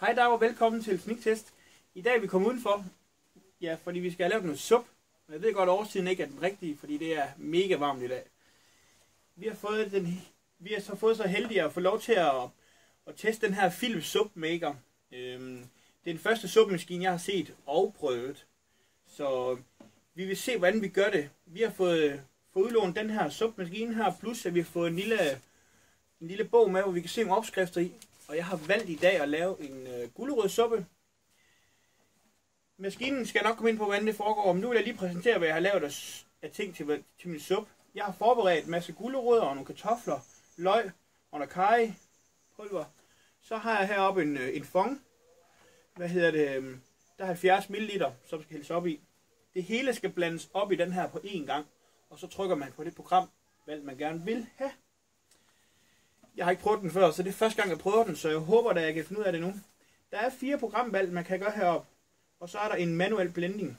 Hej der og velkommen til Sniktest. I dag er vi kommet udenfor, ja, fordi vi skal have lavet noget sup. Og jeg ved godt, at årstiden ikke er den rigtige, fordi det er mega varmt i dag. Vi har fået, den, vi har så fået så heldige at få lov til at, at teste den her Philips Sup Maker. Øhm, det er den første suppemaskine, jeg har set og prøvet. Så vi vil se, hvordan vi gør det. Vi har fået, fået udlånt den her suppemaskine her, plus at vi har fået en lille, en lille bog med, hvor vi kan se nogle opskrifter i. Og jeg har valgt i dag at lave en øh, gulerødsuppe. Maskinen skal nok komme ind på, hvordan det foregår, men nu vil jeg lige præsentere, hvad jeg har lavet af, af ting til, til min suppe. Jeg har forberedt en masse gulerødder og nogle kartofler, løg og noget kaj, pulver. Så har jeg heroppe en, øh, en fong. Hvad hedder det? øh, Der er 70 ml, som skal hældes op i. Det hele skal blandes op i den her på én gang. Og så trykker man på det program, hvad man gerne vil have. Jeg har ikke prøvet den før, så det er første gang, jeg prøver den, så jeg håber, at jeg kan finde ud af det nu. Der er fire programvalg, man kan gøre heroppe. Og så er der en manuel blending.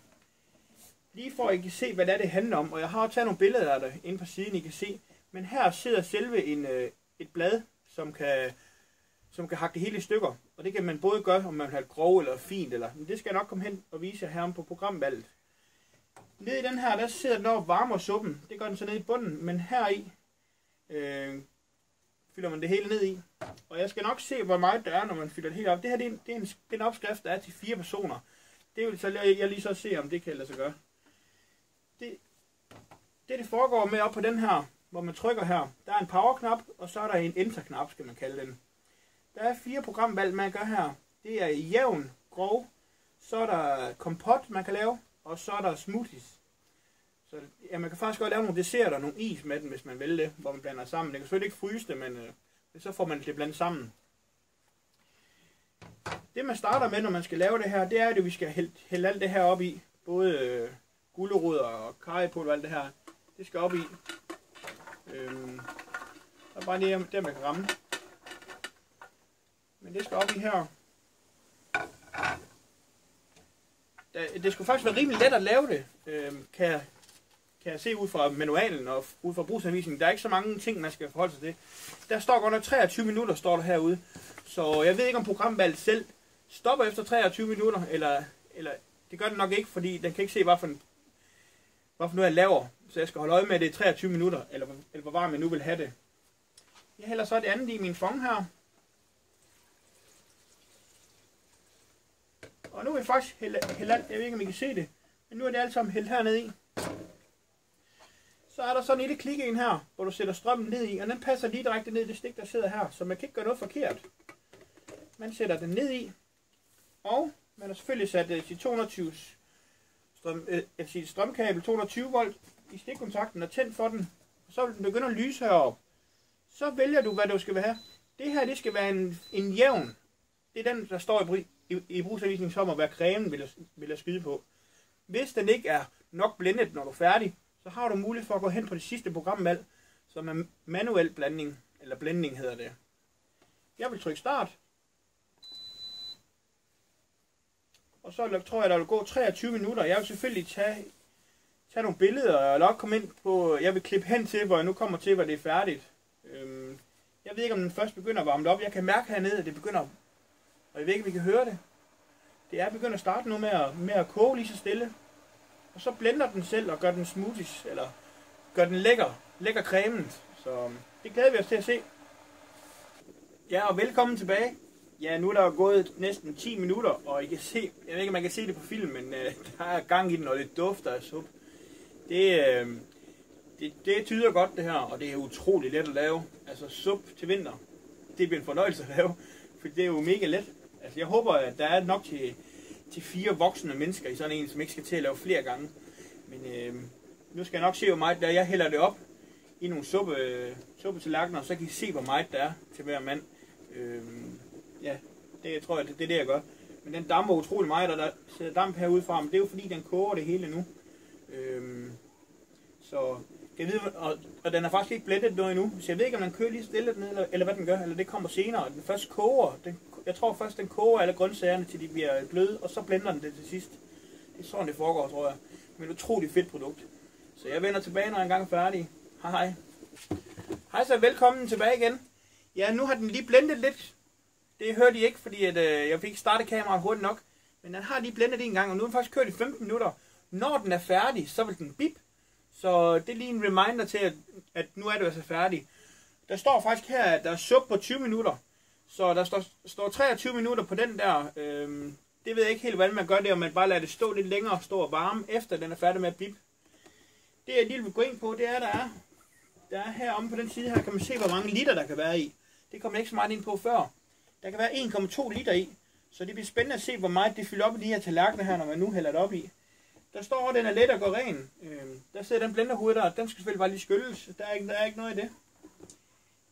Lige for at I kan se, hvad det er, det handler om. Og jeg har taget nogle billeder af det inde på siden, I kan se. Men her sidder selve en, øh, et blad, som kan, som kan hakke det hele i stykker. Og det kan man både gøre, om man vil have det grov eller fint. Eller, men det skal jeg nok komme hen og vise jer her på programvalget. Nede i den her, der sidder den og varmer suppen. Det gør den så nede i bunden. Men her i, øh, fylder man det hele ned i. Og jeg skal nok se, hvor meget der er, når man fylder det hele op. Det her det er, en, det er en, det er en opskrift, der er til fire personer. Det vil så jeg, jeg lige så se, om det kan lade sig gøre. Det, det, det foregår med op på den her, hvor man trykker her, der er en power-knap, og så er der en enter-knap, skal man kalde den. Der er fire programvalg, man gør her. Det er jævn, grov, så er der kompot, man kan lave, og så er der smoothies. Så ja, man kan faktisk godt lave nogle desserter, nogle is med den, hvis man vil det, hvor man blander sammen. Det kan selvfølgelig ikke fryse det, men øh, så får man det blandet sammen. Det man starter med, når man skal lave det her, det er, at vi skal hælde, hælde alt det her op i. Både øh, gulerødder og karripulver og alt det her. Det skal op i. Øhm, der er bare lige der, man kan ramme. Men det skal op i her. Det skulle faktisk være rimelig let at lave det, øh, kan jeg kan jeg se ud fra manualen og ud fra brugsanvisningen, der er ikke så mange ting, man skal forholde sig til. Der står godt nok 23 minutter, står der herude. Så jeg ved ikke, om programvalget selv stopper efter 23 minutter, eller, eller det gør det nok ikke, fordi den kan ikke se, hvad for, en, hvad for noget jeg laver. Så jeg skal holde øje med, at det er 23 minutter, eller, eller hvor varmt jeg nu vil have det. Jeg hælder så det andet i min fong her. Og nu vil jeg faktisk hælde, hælde alt, jeg ved ikke, om I kan se det, men nu er det alt sammen hældt hernede i så er der sådan en lille klik ind her, hvor du sætter strømmen ned i, og den passer lige direkte ned i det stik, der sidder her, så man kan ikke gøre noget forkert. Man sætter den ned i, og man har selvfølgelig sat uh, sit 220 strøm, uh, sit strømkabel 220 volt i stikkontakten og tændt for den, og så vil den begynde at lyse heroppe. Så vælger du, hvad du skal have. Det her, det skal være en, en jævn. Det er den, der står i, i, i brugsanvisningen som at være cremen, vil jeg, vil jeg skyde på. Hvis den ikke er nok blændet, når du er færdig, så har du mulighed for at gå hen på det sidste programvalg, som er manuel blanding, eller blending hedder det. Jeg vil trykke start. Og så tror jeg, der vil gå 23 minutter. Jeg vil selvfølgelig tage, tage nogle billeder og nok komme ind på, jeg vil klippe hen til, hvor jeg nu kommer til, hvor det er færdigt. Øhm, jeg ved ikke, om den først begynder at varme op. Jeg kan mærke hernede, at det begynder, og jeg ved ikke, om vi kan høre det. Det er begyndt at starte nu med at, med at koge lige så stille. Og så blender den selv og gør den smoothies, eller gør den lækker, lækker cremen. Så øhm, det glæder vi os til at se. Ja, og velkommen tilbage. Ja, nu er der gået næsten 10 minutter, og I kan se, jeg ved ikke, om man kan se det på film, men øh, der er gang i den, og det dufter af sup. Det, øh, det, det tyder godt det her, og det er utrolig let at lave. Altså sup til vinter, det bliver en fornøjelse at lave, for det er jo mega let. Altså jeg håber, at der er nok til, til fire voksne mennesker i sådan en, som ikke skal til at lave flere gange. Men øh, nu skal jeg nok se, hvor meget der er. Jeg hælder det op i nogle suppe, suppe til og så kan I se, hvor meget der er til hver mand. Øh, ja, det jeg tror jeg, det, det er det, jeg gør. Men den damper utrolig meget, og der sidder damp herude fra, men det er jo fordi, den koger det hele nu. Øh, så jeg ved, og, og den er faktisk ikke blendet noget endnu, så jeg ved ikke, om den kører lige stille ned, eller, eller hvad den gør, eller det kommer senere. Den først koger, den jeg tror først, den koger alle grøntsagerne, til de bliver bløde, og så blender den det til sidst. Det er sådan, det foregår, tror jeg. Men et utroligt fedt produkt. Så jeg vender tilbage, når jeg engang er færdig. Hej hej. Hej så, velkommen tilbage igen. Ja, nu har den lige blendet lidt. Det hørte I ikke, fordi at, øh, jeg fik startet kameraet hurtigt nok. Men den har lige blendet en gang, og nu har den faktisk kørt i 15 minutter. Når den er færdig, så vil den bip. Så det er lige en reminder til, at, at nu er det altså færdig. Der står faktisk her, at der er suppe på 20 minutter. Så der står, står 23 minutter på den der. Øhm, det ved jeg ikke helt, hvordan man gør det, om man bare lader det stå lidt længere og stå og varme, efter den er færdig med at bip. Det jeg lige vil gå ind på, det er, der er, der er heromme på den side her, kan man se, hvor mange liter der kan være i. Det kommer jeg ikke så meget ind på før. Der kan være 1,2 liter i, så det bliver spændende at se, hvor meget det fylder op i de her tallerkener her, når man nu hælder det op i. Der står, at den er let at gå ren. Øh, der sidder den blenderhoved der, den skal selvfølgelig bare lige skylles. Der er ikke, der er ikke noget i det.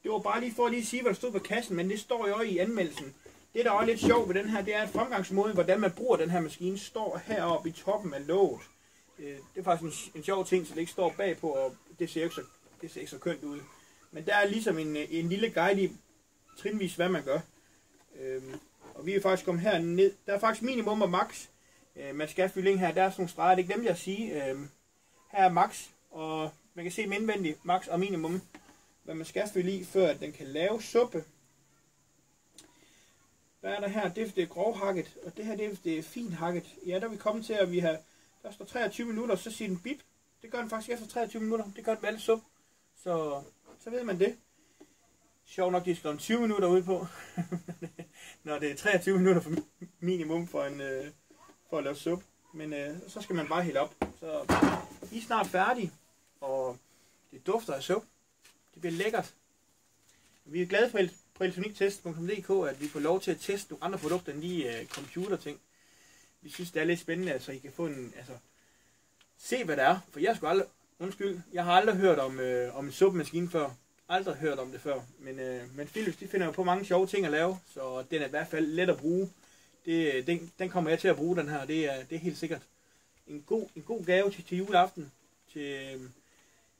Det var bare lige for at lige sige, hvad der stod på kassen, men det står jo også i anmeldelsen. Det, der er lidt sjovt ved den her, det er, at fremgangsmåden, hvordan man bruger den her maskine, står heroppe i toppen af låget. Øh, det er faktisk en, en sjov ting, så det ikke står bagpå, og det ser ikke så, det ser ikke så kønt ud. Men der er ligesom en, en lille guide i trinvis, hvad man gør. Øhm, og vi er faktisk kommet her ned. Der er faktisk minimum og max. Øh, man skal fylde ind her. Der er sådan nogle streger, det glemte jeg at sige. Øhm, her er max, og man kan se dem indvendigt, max og minimum, hvad man skal fylde i, før at den kan lave suppe. Hvad er der her? Det er, det er grovhakket, og det her det er, det er fint hakket. Ja, der er vi kommet til, at vi har... Der står 23 minutter, så siger den bip. Det gør den faktisk efter 23 minutter. Det gør den med alle suppe. Så, så ved man det. Sjov nok, de skrev 20 minutter ude på. Når det er 23 minutter for minimum for, en, øh, for at lave suppe. Men øh, så skal man bare hælde op. Så I er snart færdige. Og det dufter af suppe. Det bliver lækkert. Vi er glade for på elektroniktest.dk, at vi får lov til at teste nogle andre produkter end lige uh, computerting. Vi synes, det er lidt spændende, altså I kan få en, altså, se hvad det er. For jeg skulle aldrig, undskyld, jeg har aldrig hørt om, øh, om en suppemaskine før. Aldrig hørt om det før. Men, øh, men Philips, de finder jo på mange sjove ting at lave, så den er i hvert fald let at bruge. Det, øh, den, den kommer jeg til at bruge, den her. Det er, det er helt sikkert en god, en god gave til, til juleaften. Til, øh,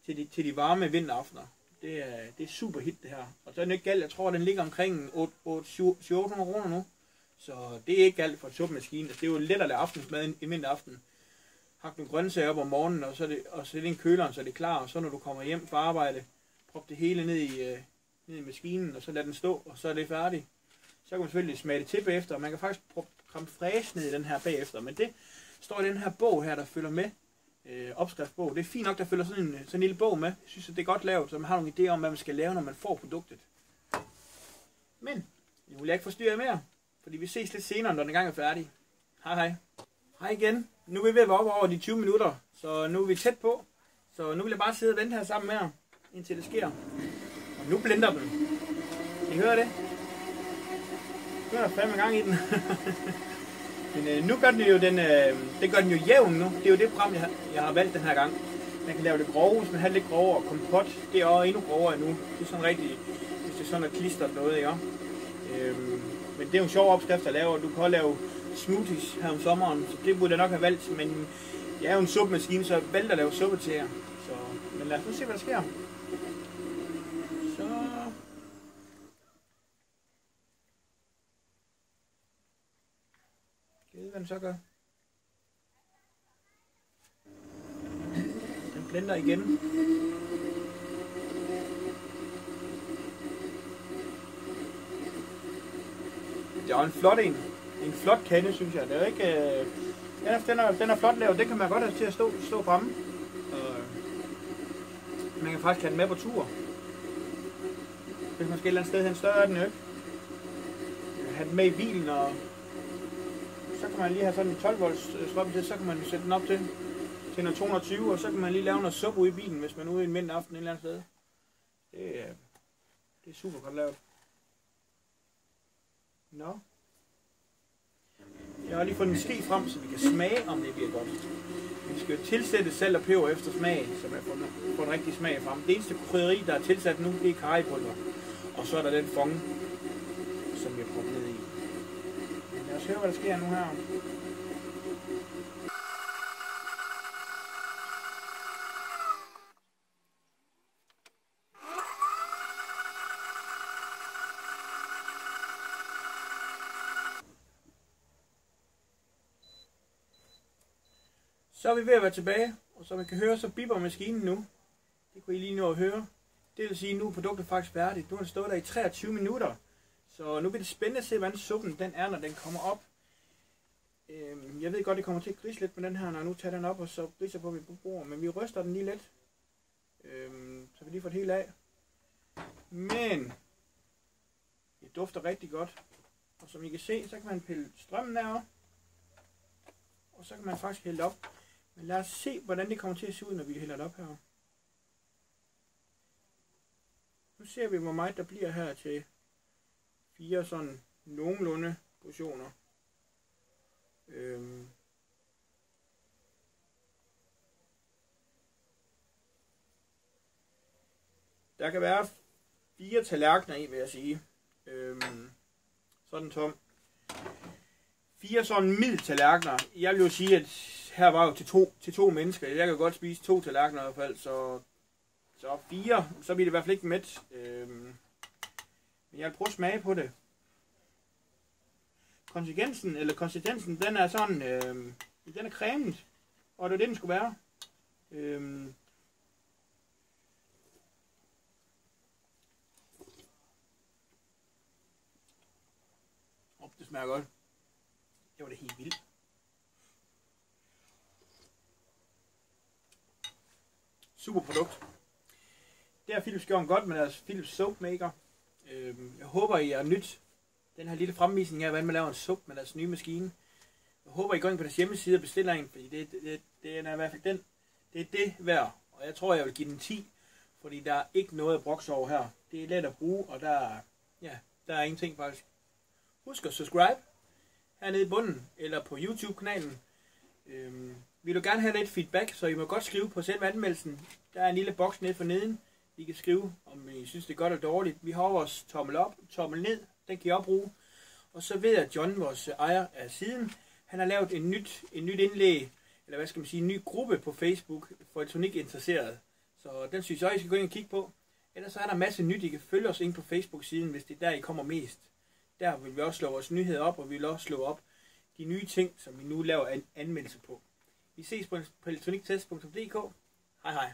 til, de, til de varme vinteraftener. Det er, det er super hit, det her. Og så er den ikke galt. Jeg tror, den ligger omkring 800 kroner nu. Så det er ikke galt for en suppemaskine. Altså, det er jo let at lave aftensmad i en vinteraften. Hak nogle grøntsager op om morgenen, og så, er det, og sætte ind i køleren, så det er klar. Og så når du kommer hjem fra arbejde, prop det hele ned i, øh, ned i maskinen, og så lad den stå, og så er det færdigt. Så kan man selvfølgelig smage det til bagefter, og man kan faktisk proppe creme fraiche ned i den her bagefter. Men det står i den her bog her, der følger med øh, opskriftsbog. Det er fint nok, der følger sådan en, sådan en lille bog med. Jeg synes, at det er godt lavet, så man har nogle idéer om, hvad man skal lave, når man får produktet. Men, nu vil jeg ikke forstyrre mere, fordi vi ses lidt senere, når den gang er færdig. Hej hej. Hej igen. Nu er vi ved at være oppe over de 20 minutter, så nu er vi tæt på. Så nu vil jeg bare sidde og vente her sammen med jer, indtil det sker. Og nu blender den. I hører det? Nu er der fandme gang i den. Men øh, nu gør den jo den, øh, det gør den jo jævn nu. Det er jo det program, jeg har, jeg har valgt den her gang. Man kan lave det grove, hvis man har lidt grovere. Og kompot, det er også endnu grovere nu. Det er sådan rigtig, hvis det er sådan at klister noget, ikke? Øhm, men det er jo en sjov opskrift at lave, og du kan også lave smoothies her om sommeren, så det burde jeg nok have valgt, men jeg er jo en suppemaskine, så jeg valgte at lave suppe til jer. Så, men lad os nu se, hvad der sker. hvad den så gøre? Den blender igen. Det er en flot en. En flot kande, synes jeg. Det er ikke... Øh, den, er, den, er, den er flot lavet. Det kan man godt have til at stå, stå fremme. Og, øh, man kan faktisk have den med på tur. Hvis man skal et eller andet sted hen, større er den jo ikke. Have den med i bilen og kan man lige have sådan en 12 volts øh, strøm til, så kan man sætte den op til, til noget 220, og så kan man lige lave noget suppe ude i bilen, hvis man er ude en mindre aften et eller andet sted. Det er, det er super godt lavet. Nå. No. Jeg har lige fået en ske frem, så vi kan smage, om det bliver godt. Vi skal tilsætte salt og peber efter smag, så man får, får en rigtig smag frem. Det eneste krydderi, der er tilsat nu, det er karipulver. Og så er der den fong, som jeg prøver ned i os høre, hvad der sker nu her. Så er vi ved at være tilbage, og som I kan høre, så bipper maskinen nu. Det kunne I lige nå at høre. Det vil sige, at nu er produktet faktisk færdigt. Nu har det stået der i 23 minutter. Så nu bliver det spændende at se, hvordan suppen den er, når den kommer op. Øhm, jeg ved godt, det kommer til at grise lidt med den her, når jeg nu tager den op, og så griser på mit bord. Men vi ryster den lige lidt. Øhm, så vi lige får det helt af. Men det dufter rigtig godt. Og som I kan se, så kan man pille strømmen af. Og så kan man faktisk hælde op. Men lad os se, hvordan det kommer til at se ud, når vi hælder det op her. Nu ser vi, hvor meget der bliver her til fire sådan nogenlunde portioner. Øhm. Der kan være fire tallerkener i, vil jeg sige. Øhm. Sådan tom. Fire sådan middel tallerkener. Jeg vil jo sige, at her var jo til to, til to mennesker. Jeg kan godt spise to tallerkener i hvert fald, så, så fire, så bliver det i hvert fald ikke mæt. Øhm. Jeg vil prøve at smage på det. Konsistensen, eller konsistensen, den er sådan, øh, den er cremet, og det er det, den skulle være. Øh, oh, det smager godt. Det var det helt vildt. Super produkt. Det har Philips gjort godt med deres Philips Soap Maker. Øh, jeg håber, I er nyt den her lille fremvisning af, hvordan man laver en sup med deres nye maskine. Jeg håber, I går ind på deres hjemmeside og bestiller en, fordi det, det, det er i hvert fald den, det er det værd. Og jeg tror, jeg vil give den 10, fordi der er ikke noget at brokse over her. Det er let at bruge, og der er, ja, der er ingenting faktisk. Husk at subscribe hernede i bunden, eller på YouTube-kanalen. Øhm, vil du gerne have lidt feedback, så I må godt skrive på selve anmeldelsen. Der er en lille boks nede for neden. I kan skrive, om I synes, det er godt eller dårligt. Vi har vores tommel op, tommel ned, den kan I også bruge. Og så ved jeg, at John, vores ejer af siden, han har lavet en nyt, en nyt indlæg, eller hvad skal man sige, en ny gruppe på Facebook for elektronik interesseret. Så den synes jeg, I skal gå ind og kigge på. Ellers så er der masser masse nyt, I kan følge os ind på Facebook-siden, hvis det er der, I kommer mest. Der vil vi også slå vores nyheder op, og vi vil også slå op de nye ting, som vi nu laver en anmeldelse på. Vi ses på elektroniktest.dk. Hej hej.